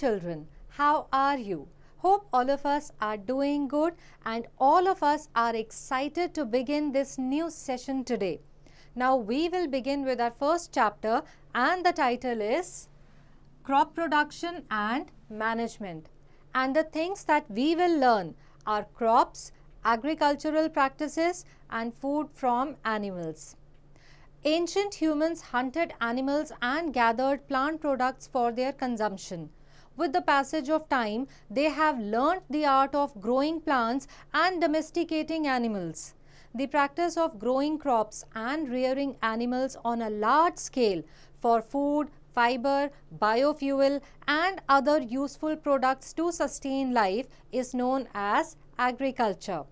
children. How are you? Hope all of us are doing good and all of us are excited to begin this new session today. Now, we will begin with our first chapter, and the title is Crop Production and Management. And the things that we will learn are crops, agricultural practices, and food from animals. Ancient humans hunted animals and gathered plant products for their consumption. With the passage of time, they have learnt the art of growing plants and domesticating animals. The practice of growing crops and rearing animals on a large scale for food, fiber, biofuel, and other useful products to sustain life is known as agriculture.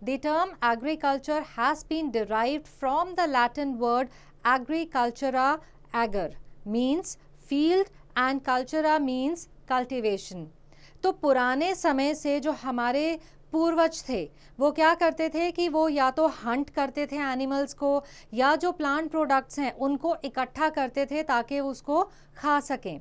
The term agriculture has been derived from the Latin word agricultura, ager, means field and cultura means cultivation. तो पुराने समय से जो हमारे पूर्वज थे, वो क्या करते थे कि वो या तो हंट करते थे एनिमल्स को, या जो प्लांट प्रोडक्ट्स हैं, उनको इकट्ठा करते थे ताकि उसको खा सकें।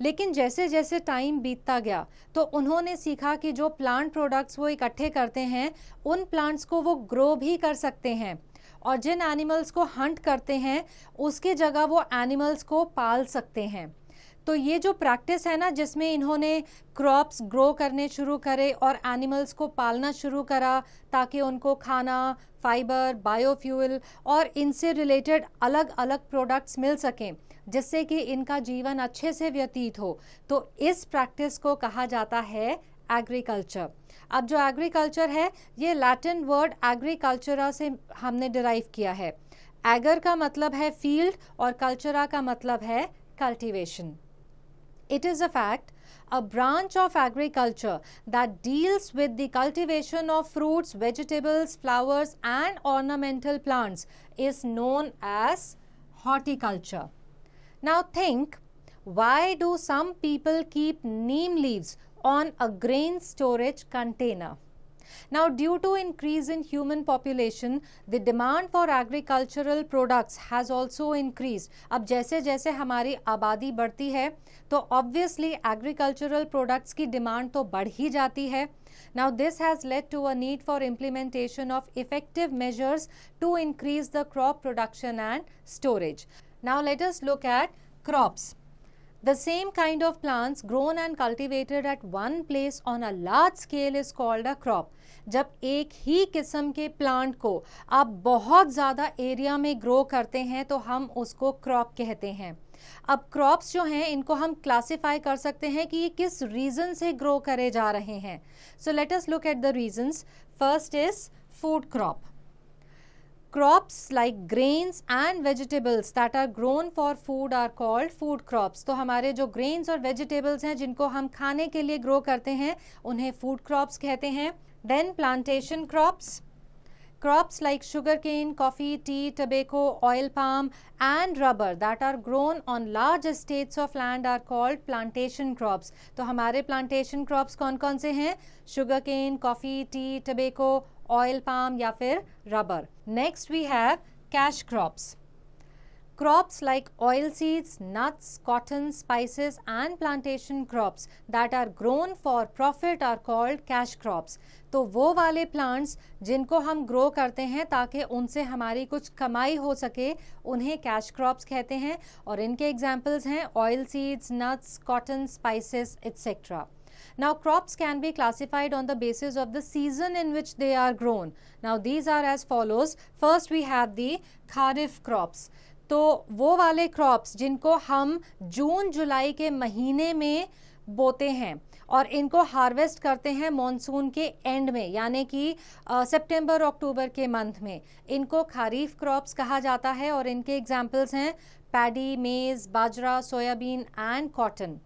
लेकिन जैसे जैसे टाइम बीतता गया तो उन्होंने सीखा कि जो प्लांट प्रोडक्ट्स वो इकट्ठे करते हैं, उन प्लांट्स को वो ग्रो भी कर सकते हैं। और जिन एनिमल्स को हंट करते हैं, उसके जगह वो एनिमल्स को पाल सकते हैं। तो ये जो प्रैक्टिस है ना, जिसमें इन्होंने क्रॉप्स ग्रो करने शुरू करे और एनिमल्स को पालना शुरू करा ताकि उनको खाना, फाइबर, बायोफ्यूल और इनसे रिलेटेड अलग अलग प्रोडक्ट्स मिल सकें, जिससे कि इनका जीवन अच्छे से व्यतीत हो। तो इस प्रैक्टिस को कहा जाता है एग्रीकल्चर। अब जो एग्रीकल्चर है, ये लैटिन वर्ड एग्रीकल्चरा से हमने डिराइव किया है। एगर का मतलब है फ़ील्ड और कल्चरा का मतलब है cultivation. It is a fact, a branch of agriculture that deals with the cultivation of fruits, vegetables, flowers and ornamental plants is known as horticulture. Now think, why do some people keep neem leaves on a grain storage container? Now, due to increase in human population, the demand for agricultural products has also increased. अब जैसे जैसे हमारी आबादी बढ़ती है तो obviously agricultural products की demand तो बढ़ ही जाती है Now, this has led to a need for implementation of effective measures to increase the crop production and storage. Now, let us look at crops. The same kind of plants grown and cultivated at one place on a large scale is called a crop. जब एक ही किस्म के plant को आप बहुत ज़्यादा area में grow करते हैं तो हम उसको क्रॉप कहते हैं। अब क्रॉप्स जो हैं, इनको हम क्लासिफाई कर सकते हैं कि ये किस रीज़न से ग्रो करे जा रहे हैं। So let us look at the reasons first is food crop crops like grains and vegetables that are grown for food are called food crops. तो हमारे जो grains और vegetables हैं, जिनको हम खाने के लिए grow करते हैं, उन्हें food crops कहते हैं। Then plantation crops. Crops like sugarcane, coffee, tea, tobacco, oil palm and rubber that are grown on large estates of land are called plantation crops. तो हमारे plantation crops कौन कौन से हैं sugarcane, coffee, tea, tobacco, oil palm या फिर rubber. Next we have cash crops. Crops like oilseeds, nuts, cotton, spices and plantation crops that are grown for profit are called cash crops. तो वो वाले plants जिनको हम grow करते हैं ताकि उनसे हमारी कुछ कमाई हो सके उन्हें कैश क्रॉप्स कहते हैं और इनके एग्जांपल्स हैं oil seeds nuts cotton spices etcetera Now crops can be classified on the basis of the season in which they are grown. Now these are as follows. First we have the kharif crops. तो वो वाले crops जिनको हम जून, जुलाई के महीने में बोते हैं और इनको हार्वेस्ट करते हैं मॉनसून के एंड में, यानी कि सितंबर अक्टूबर के मंथ में। इनको खरीफ क्रॉप्स कहा जाता है और इनके एग्जांपल्स हैं paddy maize bajra soybean and cotton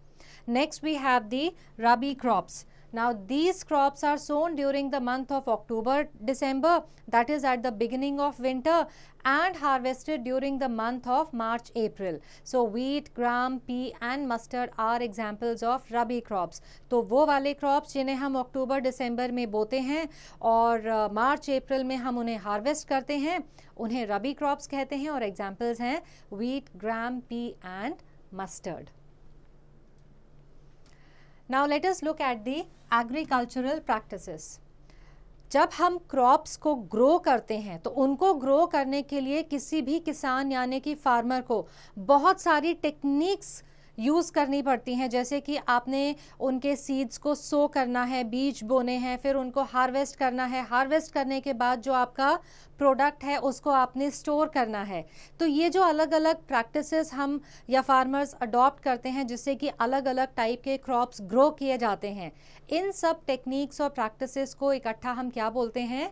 next we have the rabi crops Now these crops are sown during the month of October, December that is at the beginning of winter and harvested during the month of March, April. So wheat, gram, pea and mustard are examples of rabi crops. तो वो वाले crops जिन्हें हम अक्टूबर दिसंबर में बोते हैं और मार्च अप्रैल में हम उन्हें हार्वेस्ट करते हैं उन्हें रबी क्रॉप्स कहते हैं और एग्जाम्पल्स हैं wheat, gram, pea and mustard. Now let us look at the agricultural practices जब हम क्रॉप्स को ग्रो करते हैं तो उनको ग्रो करने के लिए किसी भी किसान, यानी कि फार्मर को बहुत सारी टेक्निक्स यूज़ करनी पड़ती हैं, जैसे कि आपने उनके सीड्स को सो करना है, बीज बोने हैं, फिर उनको हार्वेस्ट करना है। हार्वेस्ट करने के बाद जो आपका प्रोडक्ट है, उसको आपने स्टोर करना है। तो ये जो अलग अलग प्रैक्टिसेस हम या फार्मर्स अडॉप्ट करते हैं, जिससे कि अलग अलग टाइप के क्रॉप्स ग्रो किए जाते हैं, इन सब टेक्निक्स और प्रैक्टिसेस को इकट्ठा हम क्या बोलते हैं?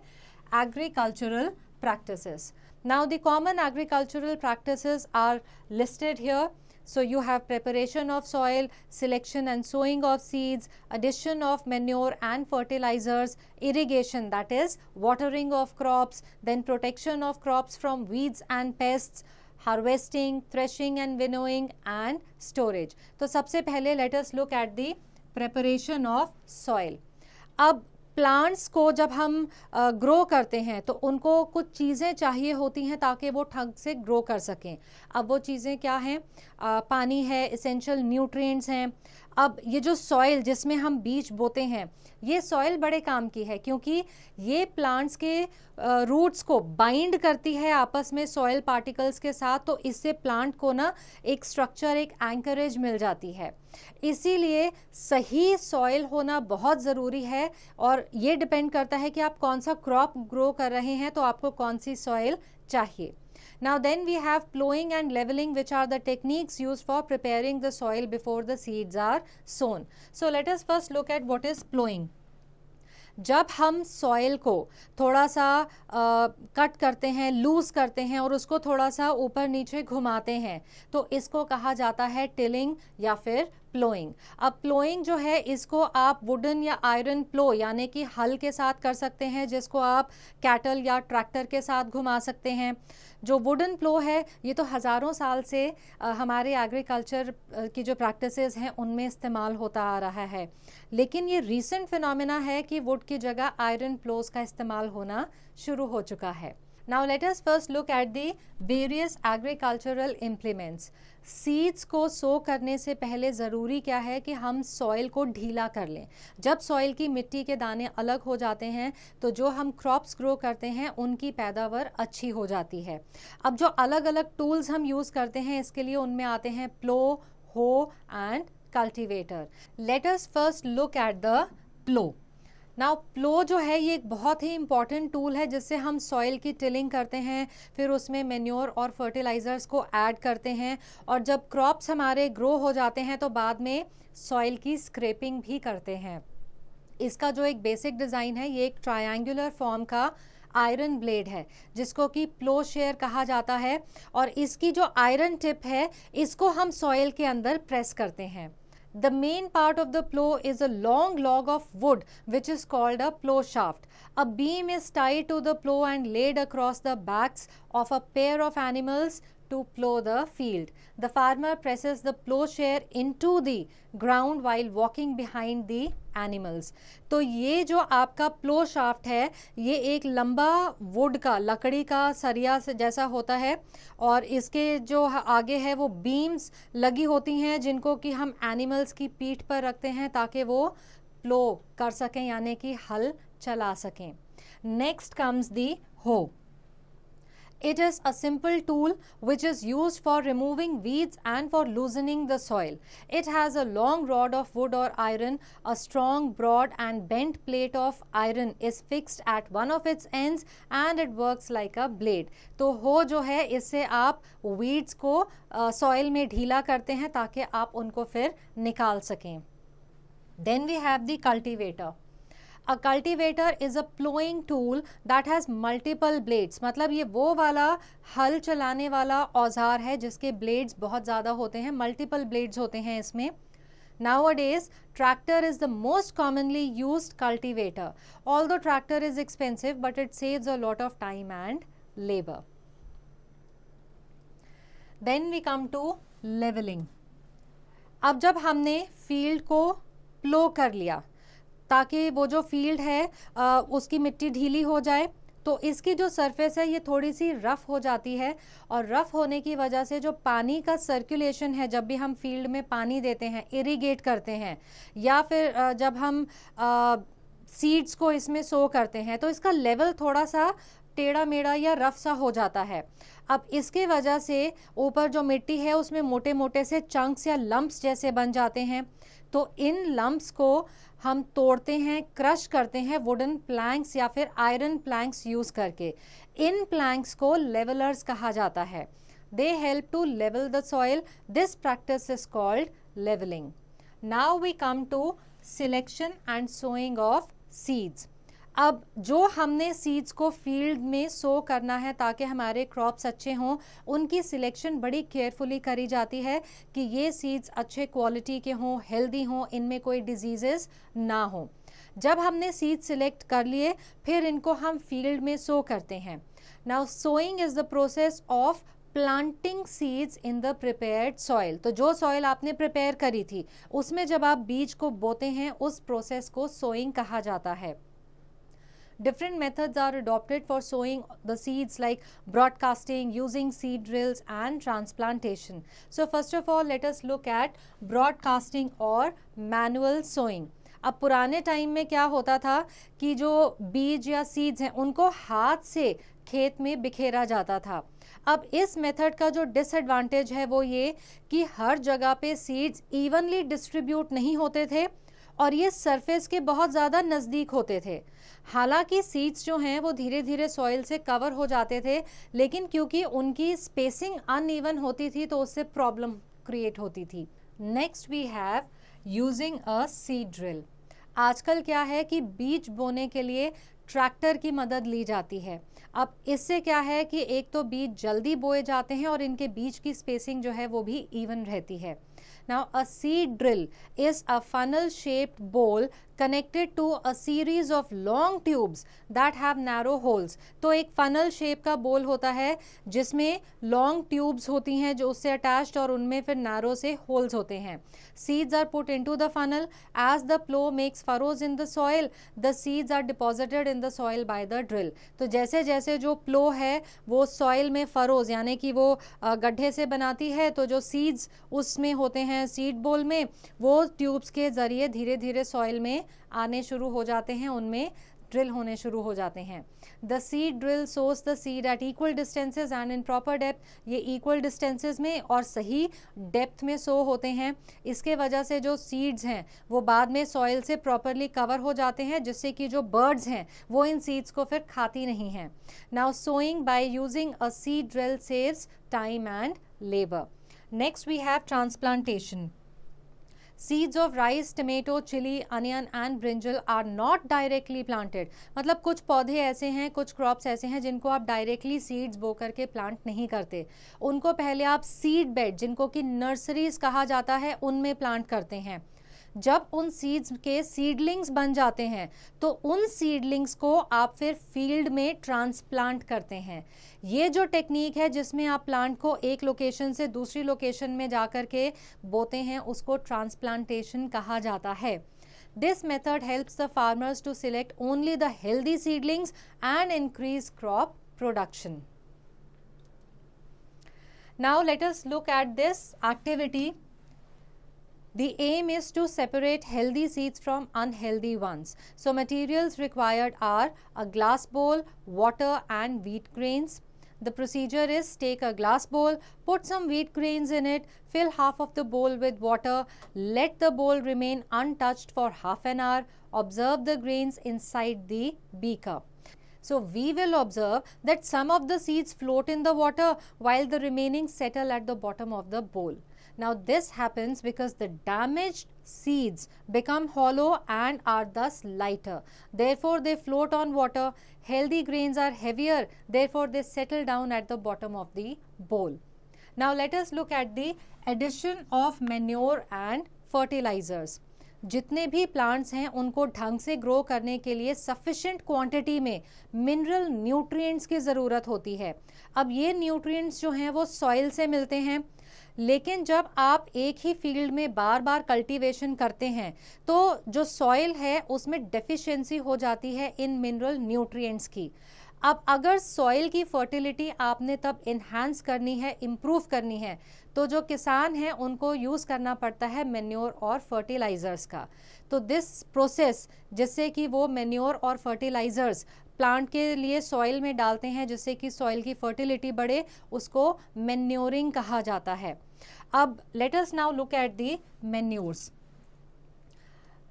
Agricultural practices now the common agricultural practices are listed here So you have preparation of soil, selection and sowing of seeds, addition of manure and fertilizers, irrigation that is watering of crops, then protection of crops from weeds and pests, harvesting, threshing and winnowing and storage. तो सबसे पहले let us look at the preparation of soil. अब Plants को जब हम grow करते हैं तो उनको कुछ चीज़ें चाहिए होती हैं ताकि वो ठग से ग्रो कर सकें। अब वो चीज़ें क्या हैं? पानी है इसेंशियल न्यूट्रिएंट्स हैं अब ये जो सॉइल जिसमें हम बीज बोते हैं, ये सॉइल बड़े काम की है क्योंकि ये प्लांट्स के रूट्स को बाइंड करती है आपस में सॉइल पार्टिकल्स के साथ तो इससे प्लांट को ना एक स्ट्रक्चर एक एंकरेज मिल जाती है। इसीलिए सही सॉइल होना बहुत ज़रूरी है और ये डिपेंड करता है कि आप कौन सा क्रॉप ग्रो कर रहे हैं तो आपको कौन सी सॉइल चाहिए। Now then we have plowing and leveling which are the techniques used for preparing the soil before the seeds are sown. So let us first look at what is plowing. जब हम soil को थोड़ा सा आ, cut करते हैं loose करते हैं और उसको थोड़ा सा ऊपर नीचे घुमाते हैं तो इसको कहा जाता है टिलिंग या फिर प्लोइंग। अब प्लोइंग जो है, इसको आप वुडन या आयरन प्लो यानी कि हल के साथ कर सकते हैं, जिसको आप कैटल या ट्रैक्टर के साथ घुमा सकते हैं। जो वुडन प्लो है, ये तो हज़ारों साल से हमारे एग्रीकल्चर की जो प्रैक्टिसेस हैं, उनमें इस्तेमाल होता आ रहा है। लेकिन ये रीसेंट फिनोमिना है कि वुड की जगह आयरन प्लोज का इस्तेमाल होना शुरू हो चुका है। Now let us first look at the various agricultural implements. Seeds को सो करने से पहले ज़रूरी क्या है कि हम सॉइल को ढीला कर लें। जब सॉइल की मिट्टी के दाने अलग हो जाते हैं तो जो हम क्रॉप्स ग्रो करते हैं, उनकी पैदावार अच्छी हो जाती है। अब जो अलग अलग टूल्स हम यूज़ करते हैं, इसके लिए उनमें आते हैं प्लो हो and cultivator let first look at the plough now plough जो है, ये एक बहुत ही इंपॉर्टेंट टूल है, जिससे हम सॉइल की टिलिंग करते हैं, फिर उसमें मेन्योर और फर्टिलाइज़र्स को ऐड करते हैं, और जब क्रॉप्स हमारे ग्रो हो जाते हैं तो बाद में सॉइल की स्क्रेपिंग भी करते हैं। इसका जो एक बेसिक डिज़ाइन है, ये एक ट्रायंगुलर फॉर्म का आयरन ब्लेड है, जिसको कि प्लो शेयर कहा जाता है, और इसकी जो आयरन टिप है, इसको हम सॉइल के अंदर प्रेस करते हैं। The main part of the plow is a long log of wood which is called a plow shaft. A beam is tied to the plow and laid across the backs of a pair of animals to plow the field. The farmer presses the plowshare into the ground while walking behind the animals. तो ये जो आपका प्लो shaft है, ये एक लंबा would का, लकड़ी का सरिया से जैसा होता है और इसके जो आगे है वो बीम्स लगी होती हैं जिनको कि हम एनिमल्स की पीठ पर रखते हैं ताकि वो प्लो कर सकें, यानी कि हल चला सकें नेक्स्ट कम्स दी हो It is a simple tool which is used for removing weeds and for loosening the soil. It has a long rod of wood or iron. A strong, broad and bent plate of iron is fixed at one of its ends and it works like a blade. तो हो जो है इससे आप weeds soil uh, में ढीला करते हैं ताकि आप उनको फिर निकाल सकें Then we have the cultivator. A cultivator is a ploughing tool that has multiple blades मतलब ये वो वाला हल चलाने वाला औज़ार है जिसके ब्लेड्स बहुत ज़्यादा होते हैं मल्टीपल ब्लेड्स होते हैं इसमें Nowadays, tractor is the most commonly used cultivator. Although tractor is expensive, but it saves a lot of time and labor. Then we come to leveling. अब जब हमने फ़ील्ड को प्लो कर लिया ताकि वो जो फ़ील्ड है आ, उसकी मिट्टी ढीली हो जाए। तो इसकी जो सरफेस है ये थोड़ी सी रफ़ हो जाती है और रफ़ होने की वजह से जो पानी का सर्कुलेशन है जब भी हम फ़ील्ड में पानी देते हैं इरीगेट करते हैं या फिर जब हम सीड्स को इसमें सो करते हैं तो इसका लेवल थोड़ा सा टेढ़ा मेढ़ा या रफ सा हो जाता है। अब इसके वजह से ऊपर जो मिट्टी है उसमें मोटे मोटे से चंक्स या लम्ब्स जैसे बन जाते हैं। तो इन लम्ब्स को हम तोड़ते हैं क्रश करते हैं वुडन प्लैंक्स या फिर आयरन प्लैंक्स यूज़ करके। इन प्लैंक्स को लेवलर्स कहा जाता है। They help to level the soil this practice is called levelling now we come to selection and sowing of seeds अब जो हमने सीड्स को फ़ील्ड में सो करना है ताकि हमारे क्रॉप्स अच्छे हों, उनकी सिलेक्शन बड़ी केयरफुली करी जाती है कि ये सीड्स अच्छे क्वालिटी के हों हेल्दी हों, इनमें कोई डिजीजेस ना हो। जब हमने सीड सिलेक्ट कर लिए, फिर इनको हम फ़ील्ड में सो करते हैं। Now sowing is the process of planting seeds in the prepared soil तो जो सॉइल आपने प्रिपेयर करी थी, उसमें जब आप बीज को बोते हैं, उस प्रोसेस को सोइंग कहा जाता है। Different methods are adopted for sowing the seeds like broadcasting using seed drills and transplantation so first of all let us look at broadcasting or manual sowing अब पुराने टाइम में क्या होता था कि जो बीज या सीड्स हैं उनको हाथ से खेत में बिखेरा जाता था अब इस मेथड का जो डिसएडवांटेज है वो ये कि हर जगह पे सीड्स इवनली डिस्ट्रीब्यूट नहीं होते थे और ये सरफेस के बहुत ज़्यादा नज़दीक होते थे हालाँकि सीड्स जो हैं वो धीरे धीरे सॉइल से कवर हो जाते थे, लेकिन क्योंकि उनकी स्पेसिंग अनइवन होती थी तो उससे प्रॉब्लम क्रिएट होती थी। Next we have using a seed drill आजकल क्या है कि बीज बोने के लिए ट्रैक्टर की मदद ली जाती है। अब इससे क्या है कि एक तो बीज जल्दी बोए जाते हैं और इनके बीज की स्पेसिंग जो है वो भी इवन रहती है। Now a seed drill is a funnel shaped bowl connected to a series of long tubes that have narrow holes तो एक फनल शेप का बोल होता है, जिसमें लॉन्ग ट्यूब्स होती हैं जो उससे अटैच्ड और उनमें फिर नैरो से होल्स होते हैं। Seeds are put in to the funnel as the plough makes furrows in the soil the seeds are deposited in the soil by the drill तो जैसे जैसे जो प्लो है, वो सॉयल में फरोज यानी कि वो गड्ढे से बनाती है तो जो सीड्स उसमें होते हैं सीड बोल में, वो ट्यूब्स के ज़रिए धीरे धीरे सॉयल में आने शुरू हो जाते हैं, उनमें ड्रिल होने शुरू हो जाते हैं। The seed drill sows the seed at equal distances and in proper depth ये इक्वल डिस्टेंसेज में और सही डेप्थ में सो होते हैं। इसके वजह से जो सीड्स हैं, वो बाद में सॉइल से प्रॉपरली कवर हो जाते हैं, जिससे कि जो बर्ड्स हैं, वो इन सीड्स को फिर खाती नहीं हैं। Now sowing by using a seed drill saves time and labour next we have transplantation seeds of rice tomato chilli onion and brinjal are not directly planted मतलब कुछ पौधे ऐसे हैं, कुछ क्रॉप्स ऐसे हैं जिनको आप डायरेक्टली सीड्स बो करके प्लांट नहीं करते। उनको पहले आप सीड बेड जिनको कि नर्सरीज कहा जाता है, उनमें प्लांट करते हैं। जब उन सीड्स के सीडलिंग्स बन जाते हैं तो उन सीडलिंग्स को आप फिर फ़ील्ड में ट्रांसप्लांट करते हैं। ये जो टेक्निक है, जिसमें आप प्लांट को एक लोकेशन से दूसरी लोकेशन में जा कर के बोते हैं, उसको ट्रांसप्लांटेशन कहा जाता है। This method helps the farmers to select only the healthy seedlings and increase crop production now let us look at this activity The aim is to separate healthy seeds from unhealthy ones. So materials required are a glass bowl, water and wheat grains. The procedure is take a glass bowl, put some wheat grains in it, fill half of the bowl with water, let the bowl remain untouched for half an hour, observe the grains inside the beaker. So we will observe that some of the seeds float in the water while the remaining settle at the bottom of the bowl. Now this happens because the damaged seeds become hollow and are thus lighter. Therefore they float on water. Healthy grains are heavier. Therefore they settle down at the bottom of the bowl. Now let us look at the addition of manure and fertilizers. जितने भी plants हैं, उनको ढंग से grow करने के लिए sufficient quantity में मिनरल न्यूट्रिएंट्स की ज़रूरत होती है। अब ये न्यूट्रिएंट्स जो हैं, वो सॉइल से मिलते हैं। लेकिन जब आप एक ही फ़ील्ड में बार बार कल्टीवेशन करते हैं तो जो सॉइल है, उसमें डेफिशिएंसी हो जाती है इन मिनरल न्यूट्रिएंट्स की। अब अगर सॉइल की फर्टिलिटी आपने तब इन्हांस करनी है इम्प्रूव करनी है तो जो किसान हैं, उनको यूज़ करना पड़ता है मेन्योर और फर्टिलाइज़र्स का। तो दिस प्रोसेस जिससे कि वो मेन्योर और फर्टिलाइज़र्स प्लांट के लिए सॉइल में डालते हैं, जिससे कि सॉइल की फर्टिलिटी बढ़े, उसको मेन्योरिंग कहा जाता है। अब let's now look at the manures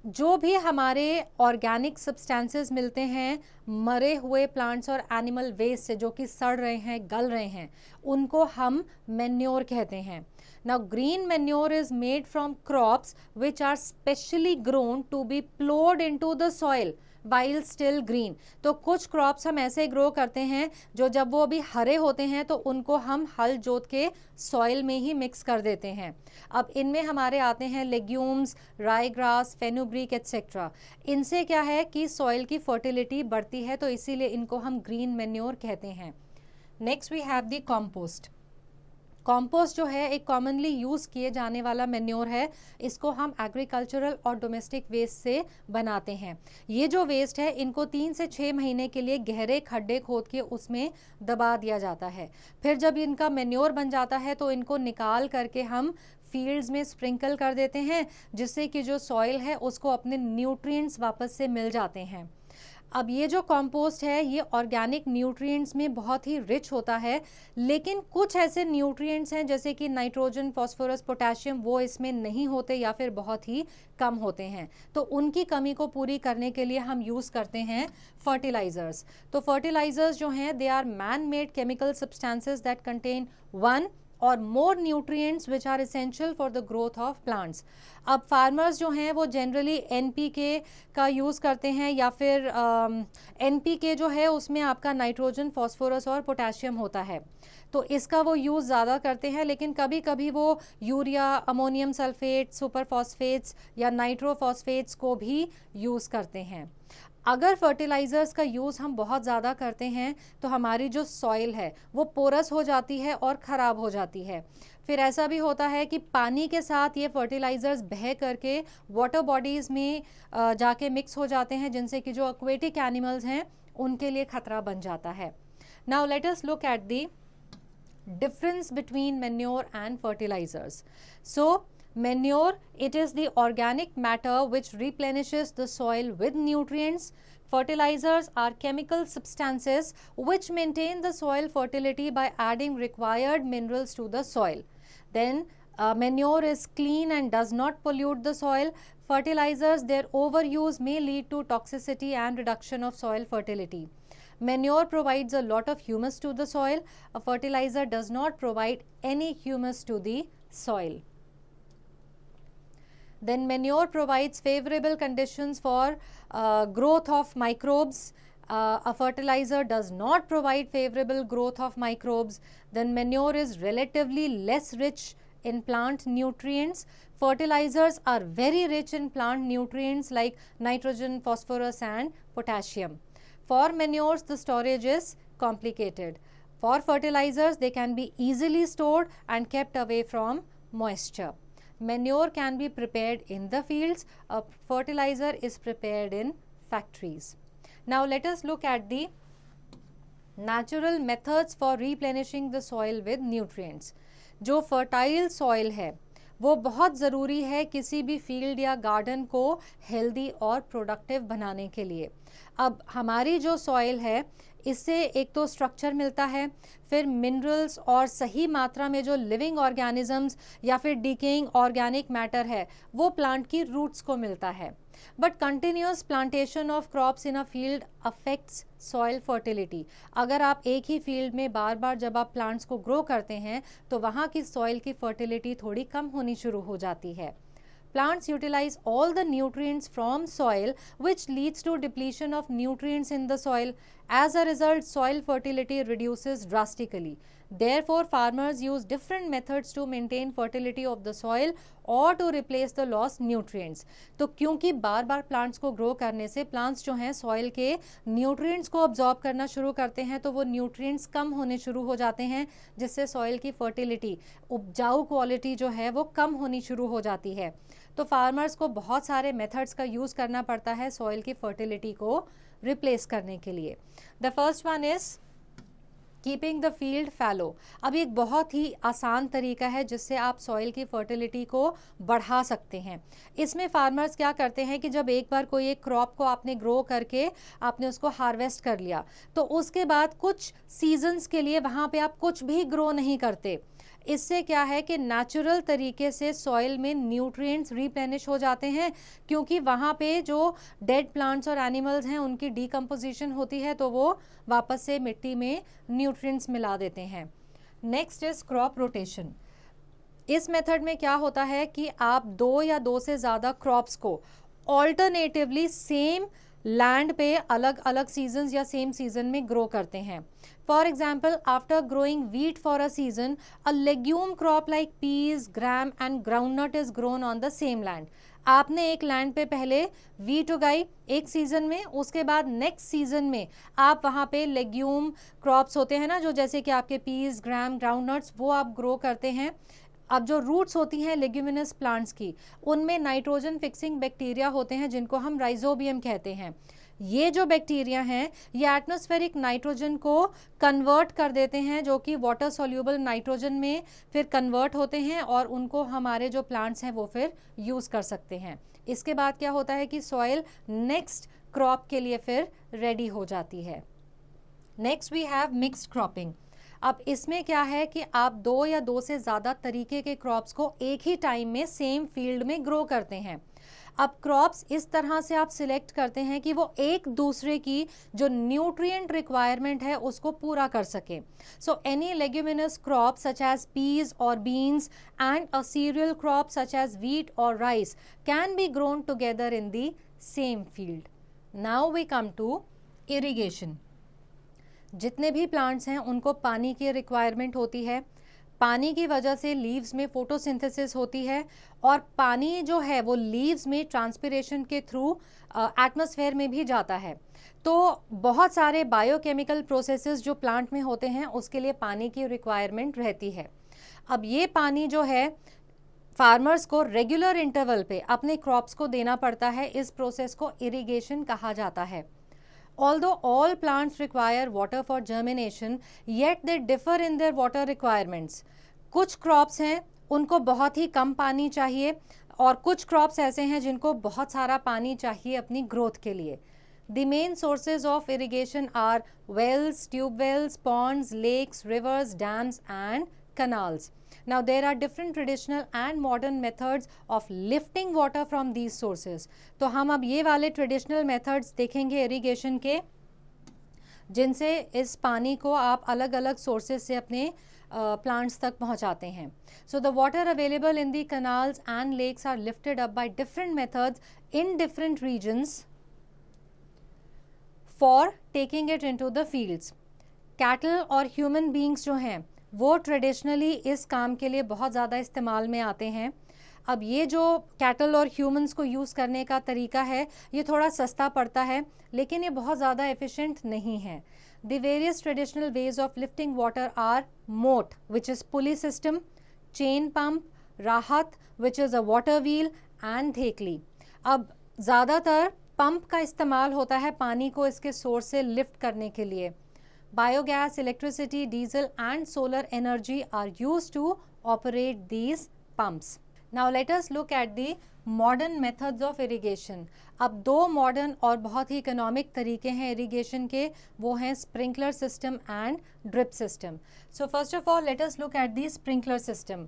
जो भी हमारे ऑर्गेनिक सब्सटेंसेस मिलते हैं, मरे हुए प्लांट्स और एनिमल वेस्ट से जो कि सड़ रहे हैं, गल रहे हैं, उनको हम मेन्योर कहते हैं। Now green manure is made from crops which are specially grown to be ploughed into the soil while still green तो कुछ क्रॉप्स हम ऐसे ग्रो करते हैं जो जब वो अभी हरे होते हैं तो उनको हम हल जोत के सॉइल में ही मिक्स कर देते हैं। अब इनमें हमारे आते हैं लेग्यूम्स राई ग्रास फेनुब्रिक एट्सेट्रा इनसे क्या है कि सॉइल की फर्टिलिटी बढ़ती है तो इसीलिए इनको हम ग्रीन मेन्योर कहते हैं। Next we have the compost compost जो है एक कॉमनली यूज़ किए जाने वाला मेन्योर है। इसको हम एग्रीकल्चरल और डोमेस्टिक वेस्ट से बनाते हैं। ये जो वेस्ट है, इनको तीन से छः महीने के लिए गहरे खड्डे खोद के उसमें दबा दिया जाता है। फिर जब इनका मेन्योर बन जाता है तो इनको निकाल करके हम फील्ड्स में स्प्रिंकल कर देते हैं, जिससे कि जो सॉइल है, उसको अपने न्यूट्रिएंट्स वापस से मिल जाते हैं। अब ये जो कंपोस्ट है, ये ऑर्गेनिक न्यूट्रिएंट्स में बहुत ही रिच होता है, लेकिन कुछ ऐसे न्यूट्रिएंट्स हैं जैसे कि नाइट्रोजन फास्फोरस पोटेशियम वो इसमें नहीं होते या फिर बहुत ही कम होते हैं। तो उनकी कमी को पूरी करने के लिए हम यूज़ करते हैं फर्टिलाइजर्स तो फर्टिलाइजर्स जो हैं they are man made chemical substances that contain one or more nutrients which are essential for the growth of plants अब फार्मर्स जो हैं वो जनरली एन का यूज़ करते हैं या फिर एन um, जो है उसमें आपका नाइट्रोजन फॉस्फोरस और पोटेशियम होता है। तो इसका वो यूज़ ज़्यादा करते हैं लेकिन कभी कभी वो urea ammonium sulphate super phosphates या नाइट्रोफॉस्फेट्स को भी यूज़ करते हैं। अगर फर्टिलाइज़र्स का यूज़ हम बहुत ज़्यादा करते हैं तो हमारी जो सॉइल है, वो पोरस हो जाती है और ख़राब हो जाती है। फिर ऐसा भी होता है कि पानी के साथ ये फर्टिलाइज़र्स बह करके वाटर बॉडीज़ में जाके मिक्स हो जाते हैं, जिनसे कि जो एक्वेटिक एनिमल्स हैं, उनके लिए खतरा बन जाता है। Now let us look at the difference between manure and fertilizers so Manure, it is the organic matter which replenishes the soil with nutrients. Fertilizers are chemical substances which maintain the soil fertility by adding required minerals to the soil. Then uh, manure is clean and does not pollute the soil. Fertilizers, their overuse may lead to toxicity and reduction of soil fertility. Manure provides a lot of humus to the soil. A fertilizer does not provide any humus to the soil. Then manure provides favorable conditions for uh, growth of microbes. Uh, a fertilizer does not provide favorable growth of microbes. Then manure is relatively less rich in plant nutrients. Fertilizers are very rich in plant nutrients like nitrogen, phosphorus and potassium. For manures, the storage is complicated. For fertilizers, they can be easily stored and kept away from moisture. Manure can be prepared in the fields. A fertilizer is prepared in factories. Now let us look at the natural methods for replenishing the soil with nutrients. जो fertile soil है वो बहुत ज़रूरी है किसी भी field या garden को हेल्दी और प्रोडक्टिव बनाने के लिए। अब हमारी जो सॉइल है, इससे एक तो स्ट्रक्चर मिलता है, फिर मिनरल्स और सही मात्रा में जो लिविंग ऑर्गेनिजम्स या फिर डिकेइंग ऑर्गेनिक मैटर है, वो प्लांट की रूट्स को मिलता है। But continuous plantation of crop in a field affects soil fertility अगर आप एक ही फ़ील्ड में बार बार जब आप प्लांट्स को ग्रो करते हैं तो वहाँ की सॉइल की फर्टिलिटी थोड़ी कम होनी शुरू हो जाती है। Plants utilise all the nutrients from soil which leads to depletion of nutrients in the soil as a result soil fertility reduces drastically Therefore, farmers use different methods to maintain fertility of the soil or to replace the lost nutrients. तो क्योंकि बार बार plants को grow करने से plants जो हैं soil के nutrients को absorb करना शुरू करते हैं तो वो न्यूट्रिएंट्स कम होने शुरू हो जाते हैं जिससे सॉइल की फर्टिलिटी उपजाऊ क्वालिटी जो है वो कम होनी शुरू हो जाती है तो फार्मर्स को बहुत सारे मेथड्स का यूज़ करना पड़ता है सॉइल की फर्टिलिटी को रिप्लेस करने के लिए the first one is keeping the field fallow अब एक बहुत ही आसान तरीका है जिससे आप सॉइल की फर्टिलिटी को बढ़ा सकते हैं। इसमें फार्मर्स क्या करते हैं कि जब एक बार कोई एक क्रॉप को आपने ग्रो करके आपने उसको हार्वेस्ट कर लिया तो उसके बाद कुछ सीजन्स के लिए वहाँ पे आप कुछ भी ग्रो नहीं करते। इससे क्या है कि नेचुरल तरीके से सॉइल में न्यूट्रिएंट्स रिप्लेनिश हो जाते हैं, क्योंकि वहाँ पे जो डेड प्लांट्स और एनिमल्स हैं, उनकी डीकम्पोजिशन होती है तो वो वापस से मिट्टी में न्यूट्रिएंट्स मिला देते हैं। नेक्स्ट इज़ क्रॉप रोटेशन इस मेथड में क्या होता है कि आप दो या दो से ज़्यादा क्रॉप्स को ऑल्टरनेटिवली सेम लैंड पे अलग अलग सीजन्स या सेम सीज़न में ग्रो करते हैं। For example after growing wheat for a season a legume crop like peas gram and groundnut is grown on the same land आपने एक लैंड पे पहले वीट उगाई, एक सीज़न में, उसके बाद नेक्स्ट सीज़न में आप वहाँ पे लेग्यूम क्रॉप्स होते हैं ना, जो जैसे कि आपके पीस ग्राम ग्राउंडनट्स वो आप ग्रो करते हैं। अब जो रूट्स होती हैं लेग्यूमिनस प्लांट्स की, उनमें नाइट्रोजन फिक्सिंग बैक्टीरिया होते हैं, जिनको हम राइजोबियम कहते हैं। ये जो बैक्टीरिया हैं, ये एटमोस्फेरिक नाइट्रोजन को कन्वर्ट कर देते हैं, जो कि वाटर सोल्यूबल नाइट्रोजन में फिर कन्वर्ट होते हैं और उनको हमारे जो प्लांट्स हैं वो फिर यूज़ कर सकते हैं। इसके बाद क्या होता है कि सॉइल नेक्स्ट क्रॉप के लिए फिर रेडी हो जाती है। Next we have mixed cropping अब इसमें क्या है कि आप दो या दो से ज़्यादा तरीके के क्रॉप्स को एक ही टाइम में सेम फ़ील्ड में ग्रो करते हैं। अब क्रॉप्स इस तरह से आप सिलेक्ट करते हैं कि वो एक दूसरे की जो न्यूट्रिएंट रिक्वायरमेंट है, उसको पूरा कर सके। So any leguminous crop such as peas or beans and a cereal crop such as wheat or rice can be grown together in the same field now we come to irrigation जितने भी plants हैं, उनको पानी की requirement होती है। पानी की वजह से लीव्स में फोटोसिंथेसिस होती है और पानी जो है वो लीव्स में ट्रांसपिरेशन के थ्रू एटमॉस्फेयर में भी जाता है। तो बहुत सारे बायोकेमिकल प्रोसेसेस जो प्लांट में होते हैं, उसके लिए पानी की रिक्वायरमेंट रहती है। अब ये पानी जो है फार्मर्स को रेगुलर इंटरवल पे अपने क्रॉप्स को देना पड़ता है। इस प्रोसेस को इरिगेशन कहा जाता है। Although all plants require water for germination, yet they differ in their water requirements. कुछ क्रॉप्स हैं उनको बहुत ही कम पानी चाहिए और कुछ क्रॉप्स ऐसे हैं जिनको बहुत सारा पानी चाहिए अपनी ग्रोथ के लिए The main sources of irrigation are wells, tube wells, ponds, lakes, rivers, dams and canals. Now there are different traditional and modern methods of lifting water from these sources. तो हम अब ये वाले traditional methods देखेंगे irrigation के जिनसे इस पानी को आप अलग अलग sources से अपने plants तक पहुंचाते हैं so the water available in the canals and lakes are lifted up by different methods in different regions for taking it into the fields cattle और human beings जो हैं वो ट्रेडिशनली इस काम के लिए बहुत ज़्यादा इस्तेमाल में आते हैं। अब ये जो कैटल और ह्यूमंस को यूज़ करने का तरीका है, ये थोड़ा सस्ता पड़ता है, लेकिन ये बहुत ज़्यादा एफिशिएंट नहीं है। The various traditional ways of lifting water are moat which is pulley system chain pump rahat which is a water wheel and dhekli अब ज़्यादातर पंप का इस्तेमाल होता है पानी को इसके सोर्स से लिफ्ट करने के लिए। Biogas, electricity, diesel and solar energy are used to operate these pumps. Now let us look at the modern methods of irrigation अब दो मॉडर्न और बहुत ही इकोनॉमिक तरीके हैं इरिगेशन के वो हैं sprinkler system and drip system so first of all let us look at the sprinkler system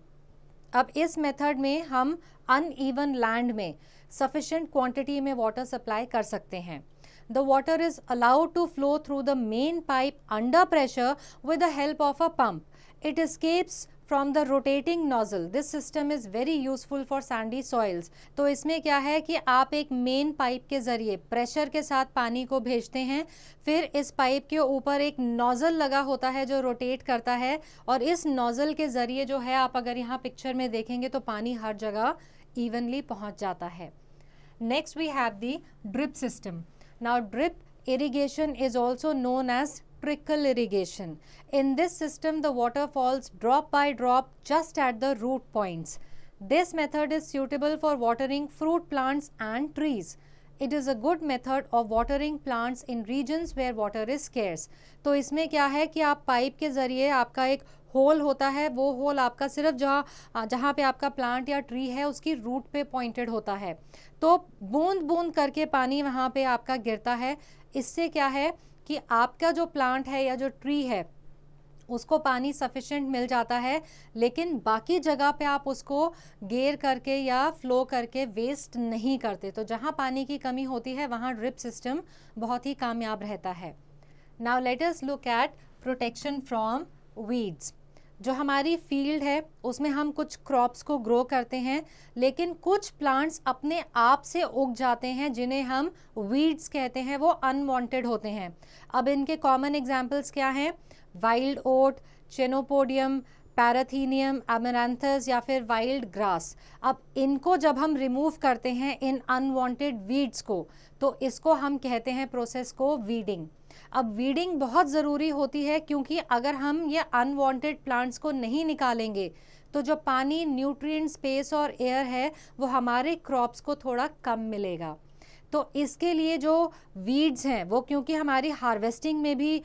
अब इस मेथड में हम अनइवन लैंड में सफिशेंट क्वांटिटी में वाटर सप्लाई कर सकते हैं। The water is allowed to flow through the main pipe under pressure with the help of a pump. It escapes from the rotating nozzle. This system is very useful for sandy soils. तो इसमें क्या है कि आप एक main pipe के ज़रिए pressure के साथ पानी को भेजते हैं फिर इस पाइप के ऊपर एक नोज़ल लगा होता है जो रोटेट करता है और इस नोज़ल के ज़रिए जो है आप अगर यहाँ पिक्चर में देखेंगे तो पानी हर जगह इवनली पहुँच जाता है next we have the drip system Now drip irrigation is also known as trickle irrigation. In this system the water falls drop by drop just at the root points. This method is suitable for watering fruit plants and trees. It is a good method of watering plants in regions where water is scarce तो इसमें क्या है कि आप pipe के ज़रिए आपका एक होल होता है, वो होल आपका सिर्फ़ जहाँ जहाँ पे आपका प्लांट या ट्री है, उसकी रूट पे पॉइंटेड होता है। तो बूंद बूंद करके पानी वहाँ पे आपका गिरता है। इससे क्या है कि आपका जो प्लांट है या जो ट्री है, उसको पानी सफिशेंट मिल जाता है, लेकिन बाकी जगह पे आप उसको गेर करके या फ्लो करके वेस्ट नहीं करते। तो जहाँ पानी की कमी होती है, वहाँ ड्रिप सिस्टम बहुत ही कामयाब रहता है। Now let us look at protection from weeds जो हमारी फ़ील्ड है, उसमें हम कुछ क्रॉप्स को ग्रो करते हैं, लेकिन कुछ प्लांट्स अपने आप से उग जाते हैं, जिन्हें हम वीड्स कहते हैं, वो अनवांटेड होते हैं। अब इनके कॉमन एग्जांपल्स क्या हैं? वाइल्ड ओट चेनोपोडियम पैराथीनियम एमरांथस या फिर वाइल्ड ग्रास अब इनको जब हम रिमूव करते हैं इन अनवांटेड वीड्स को तो इसको हम कहते हैं प्रोसेस को वीडिंग अब वीडिंग बहुत ज़रूरी होती है क्योंकि अगर हम ये अनवांटेड प्लांट्स को नहीं निकालेंगे तो जो पानी न्यूट्रिएंट स्पेस और एयर है, वो हमारे क्रॉप्स को थोड़ा कम मिलेगा। तो इसके लिए जो वीड्स हैं, वो क्योंकि हमारी हार्वेस्टिंग में भी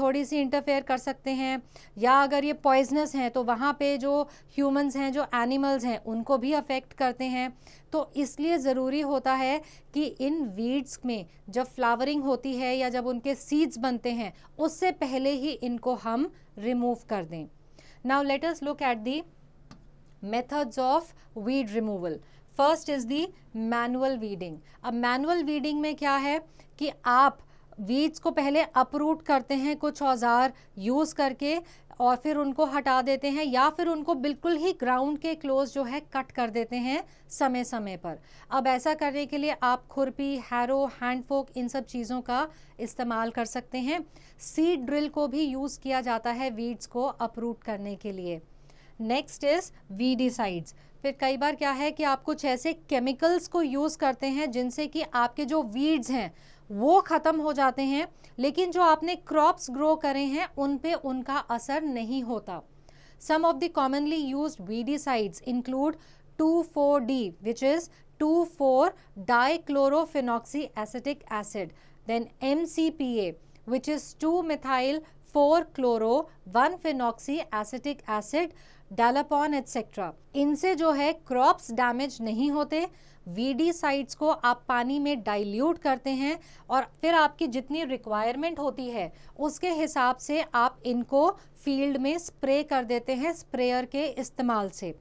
थोड़ी सी इंटरफेयर कर सकते हैं, या अगर ये पॉइजनस हैं तो वहाँ पे जो ह्यूमंस हैं, जो एनिमल्स हैं, उनको भी अफेक्ट करते हैं। तो इसलिए ज़रूरी होता है कि इन वीड्स में जब फ्लावरिंग होती है, या जब उनके सीड्स बनते हैं, उससे पहले ही इनको हम रिमूव कर दें। Now let us look at the methods of weed removal first is the manual weeding अब मैनुअल वीडिंग में क्या है कि आप वीड्स को पहले अपरूट करते हैं कुछ औज़ार यूज़ करके और फिर उनको हटा देते हैं या फिर उनको बिल्कुल ही ग्राउंड के क्लोज जो है कट कर देते हैं समय समय पर। अब ऐसा करने के लिए आप खुरपी हैरो हैंड फोक इन सब चीज़ों का इस्तेमाल कर सकते हैं। सीड ड्रिल को भी यूज़ किया जाता है वीड्स को अपरूट करने के लिए। नेक्स्ट इज़ वीडीसाइड्स फिर कई बार क्या है कि आप कुछ ऐसे केमिकल्स को यूज़ करते हैं जिनसे कि आपके जो वीड्स हैं, वो ख़त्म हो जाते हैं, लेकिन जो आपने क्रॉप्स ग्रो करे हैं, उन पे उनका असर नहीं होता। Some of the commonly use weedicides include two four D which is two four dichlorophenoxy acetic acid then M C dalapon etcetera इनसे जो है क्रॉप्स डैमेज नहीं होते। वीडी साइड्स को आप पानी में डाइल्यूट करते हैं और फिर आपकी जितनी रिक्वायरमेंट होती है, उसके हिसाब से आप इनको फ़ील्ड में स्प्रे कर देते हैं स्प्रेयर के इस्तेमाल से।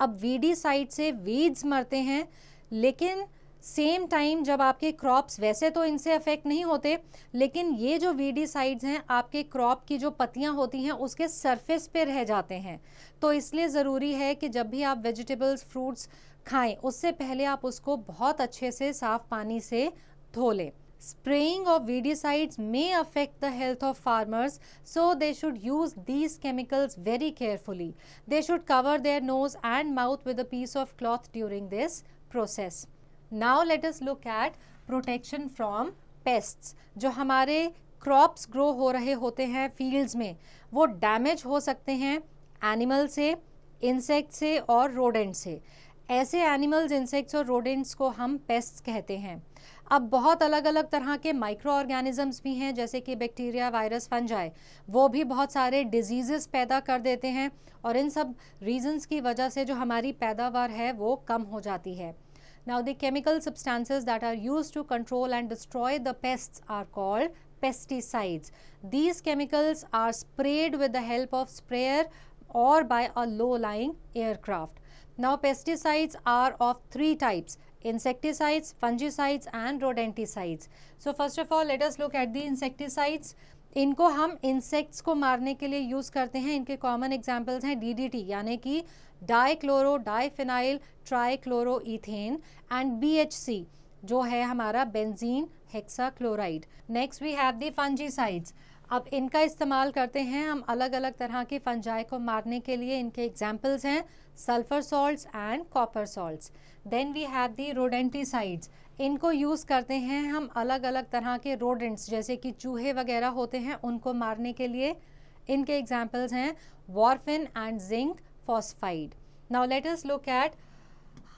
अब वीडी साइड से वीड्स मरते हैं, लेकिन सेम टाइम जब आपके क्रॉप्स वैसे तो इनसे अफेक्ट नहीं होते, लेकिन ये जो वीडी साइड्स हैं, आपके क्रॉप की जो पत्तियाँ होती हैं, उसके सरफेस पे रह जाते हैं। तो इसलिए ज़रूरी है कि जब भी आप वेजिटेबल्स फ्रूट्स खाएँ, उससे पहले आप उसको बहुत अच्छे से साफ़ पानी से धो लें। Spraying of weedicides may affect the health of farmers so they should use these chemicals very carefully they should cover their nose and mouth with a piece of cloth during this process now let us look at protection from pests. जो हमारे crops grow हो रहे होते हैं fields में, वो damage हो सकते हैं एनिमल से इंसेक्ट से और रोडेंट से। ऐसे एनिमल्स इंसेक्ट्स और रोडेंट्स को हम पेस्ट्स कहते हैं। अब बहुत अलग अलग तरह के माइक्रो ऑर्गेनिजम्स भी हैं, जैसे कि बैक्टीरिया वायरस फंजाई वो भी बहुत सारे डिज़ीज़ पैदा कर देते हैं और इन सब रीजंस की वजह से जो हमारी पैदावार है, वो कम हो जाती है। Now the chemical substances that are use to control and destroy the pests are called pesticides. These chemicals are sprayed with the help of sprayer or by a low-lying aircraft. Now pesticides are of three types insecticides, fungicides and rodenticides. So first of all let us look at the insecticides. इनको हम insects को मारने के लिए use करते हैं इनके common examples हैं डीडीटी यानी कि dichloro diphenyl trichloro ethane and BHC जो है हमारा benzene hexa chloride next we have the fungicides अब इनका इस्तेमाल करते हैं हम अलग अलग तरह के फंजाई को मारने के लिए। इनके एग्जाम्पल्स हैं sulphur salts and copper salts then we have the rodenticides इनको यूज़ करते हैं हम अलग अलग तरह के रोडेंट्स जैसे कि चूहे वगैरह होते हैं, उनको मारने के लिए। इनके एग्जाम्पल्स हैं warfarin and zinc. Phosphide now us look at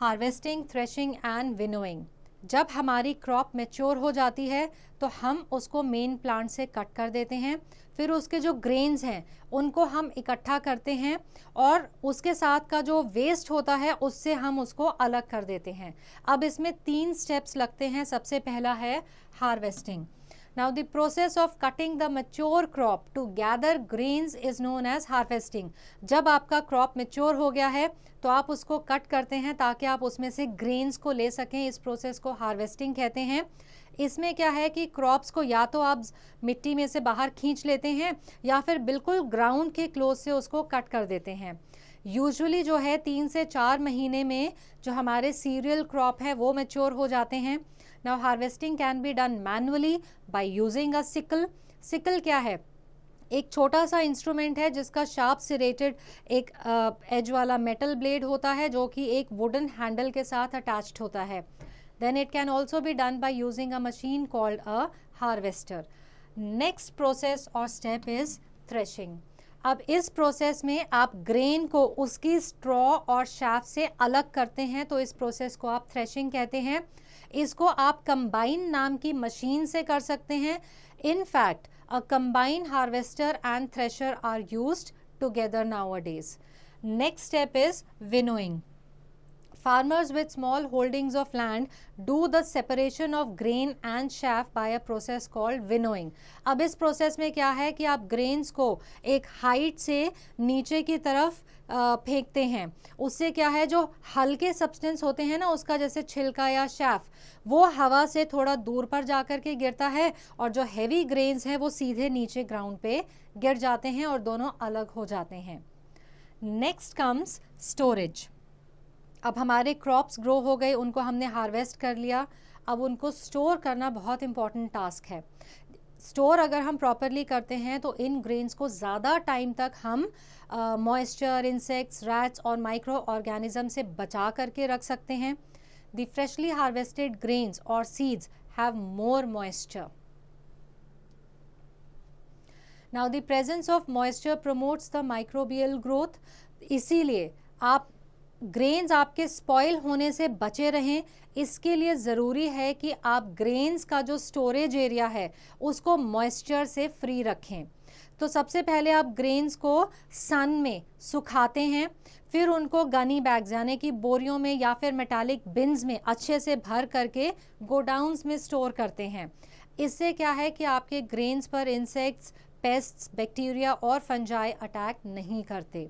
harvesting threshing and winnowing जब हमारी क्रॉप मेच्योर हो जाती है तो हम उसको मेन प्लांट से कट कर देते हैं। फिर उसके जो ग्रेन्स हैं, उनको हम इकट्ठा करते हैं और उसके साथ का जो वेस्ट होता है, उससे हम उसको अलग कर देते हैं। अब इसमें तीन स्टेप्स लगते हैं। सबसे पहला है harvesting Now, the process of cutting the mature crop to gather grains is known as harvesting. जब आपका crop mature हो गया है तो आप उसको कट करते हैं ताकि आप उसमें से ग्रेन्स को ले सकें, इस प्रोसेस को हार्वेस्टिंग कहते हैं। इसमें क्या है कि क्रॉप्स को या तो आप मिट्टी में से बाहर खींच लेते हैं या फिर बिल्कुल ग्राउंड के क्लोज से उसको कट कर देते हैं। यूजुअली जो है, तीन से चार महीने में जो हमारे सीरियल क्रॉप है, वो मेच्योर हो जाते हैं। Now harvesting can be done manually by using a sickle sickle क्या है? एक छोटा सा इंस्ट्रूमेंट है जिसका शार्प सिरेटेड एक एज uh, वाला मेटल ब्लेड होता है जो कि एक वुडन हैंडल के साथ अटैच्ड होता है। Then it can also be done by using a machine called a harvester next process or step is threshing अब इस प्रोसेस में आप ग्रेन को उसकी स्ट्रॉ और शाफ से अलग करते हैं तो इस प्रोसेस को आप थ्रेशिंग कहते हैं। इसको आप कंबाइन नाम की मशीन से कर सकते हैं। In fact a combine harvester and thresher are use together nowadays next step is winnowing farmers with small holdings of land do the separation of grain and chaff by a process called winnowing. अब इस process में क्या है कि आप grains को एक height से नीचे की तरफ़ फेंकते हैं। उससे क्या है, जो हल्के सब्सटेंस होते हैं ना, उसका जैसे छिलका या शैफ वो हवा से थोड़ा दूर पर जाकर के गिरता है और जो हैवी ग्रेन्स हैं, वो सीधे नीचे ग्राउंड पे गिर जाते हैं और दोनों अलग हो जाते हैं। नेक्स्ट कम्स स्टोरेज अब हमारे क्रॉप्स ग्रो हो गए, उनको हमने हार्वेस्ट कर लिया। अब उनको स्टोर करना बहुत इंपॉर्टेंट टास्क है। स्टोर अगर हम प्रॉपरली करते हैं तो इन ग्रेन्स को ज़्यादा टाइम तक हम मॉइस्चर इंसेक्ट्स रैट्स और माइक्रो ऑर्गेनिज्म से बचा करके रख सकते हैं। The freshly harvested grains or seeds have more moisture now the presence of moisture promotes the microbial growth इसीलिए आप ग्रेन्स आपके स्पॉइल होने से बचे रहें इसके लिए ज़रूरी है कि आप ग्रेन्स का जो स्टोरेज एरिया है, उसको मॉइस्चर से फ्री रखें। तो सबसे पहले आप ग्रेन्स को सन में सुखाते हैं, फिर उनको गनी बैग्स यानी कि बोरियों में या फिर मेटालिक बिन्स में अच्छे से भर करके गोडाउंस में स्टोर करते हैं। इससे क्या है कि आपके ग्रेन्स पर इंसेक्ट्स पेस्ट्स बैक्टीरिया और फंजाई अटैक नहीं करते।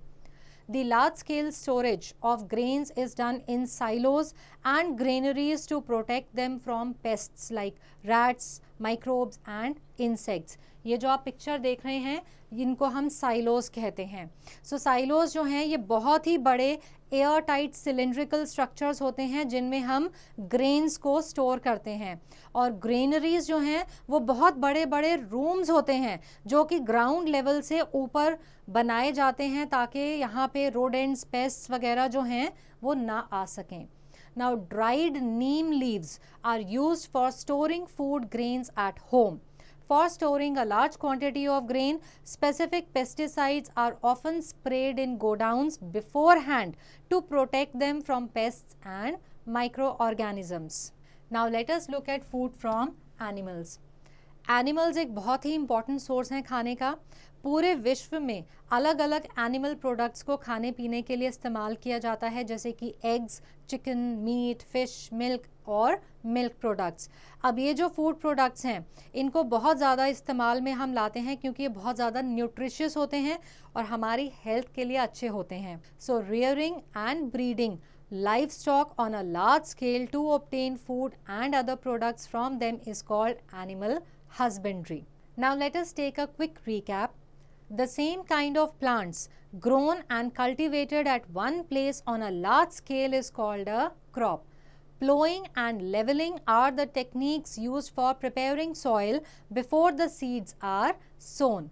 The large scale storage of grains is done in silos and granaries to protect them from pests like rats, microbes and insects. ये जो आप पिक्चर देख रहे हैं इनको हम साइलोज कहते हैं सो so, साइलोज जो हैं ये बहुत ही बड़े एयर टाइट सिलेंड्रिकल स्ट्रक्चर्स होते हैं, जिनमें हम ग्रेन्स को स्टोर करते हैं। और ग्रेनरीज जो हैं, वो बहुत बड़े बड़े रूम्स होते हैं, जो कि ग्राउंड लेवल से ऊपर बनाए जाते हैं, ताकि यहाँ पे रोडेंट्स पेस्ट वगैरह जो हैं, वो ना आ सकें। Now dried neem leaves are use for storing food grains at home For storing a large quantity of grain, specific pesticides are often sprayed in godowns beforehand to protect them from pests and microorganisms. Now let us look at food from animals. Animals एक बहुत ही important source हैं खाने का पूरे विश्व में अलग अलग एनिमल प्रोडक्ट्स को खाने पीने के लिए इस्तेमाल किया जाता है, जैसे कि eggs chicken meat fish milk और मिल्क प्रोडक्ट्स अब ये जो फ़ूड प्रोडक्ट्स हैं, इनको बहुत ज़्यादा इस्तेमाल में हम लाते हैं क्योंकि ये बहुत ज़्यादा न्यूट्रिशियस होते हैं और हमारी हेल्थ के लिए अच्छे होते हैं so rearing and breeding livestock on a large scale to obtain food and other products from them is called animal husbandry. Now, let us take a quick recap the same kind of plants grown and cultivated at one place on a large scale is called a crop. Plowing and leveling are the techniques used for preparing soil before the seeds are sown.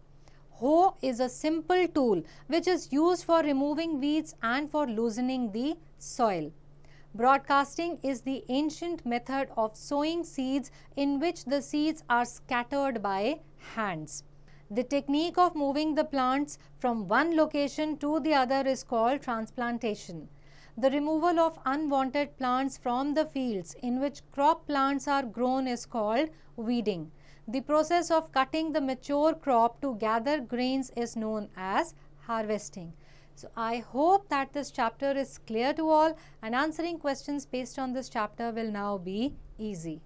Hoe is a simple tool which is used for removing weeds and for loosening the soil. Broadcasting is the ancient method of sowing seeds in which the seeds are scattered by hands. The technique of moving the plants from one location to the other is called transplantation. The removal of unwanted plants from the fields in which crop plants are grown is called weeding. The process of cutting the mature crop to gather grains is known as harvesting. So, I hope that this chapter is clear to all and answering questions based on this chapter will now be easy.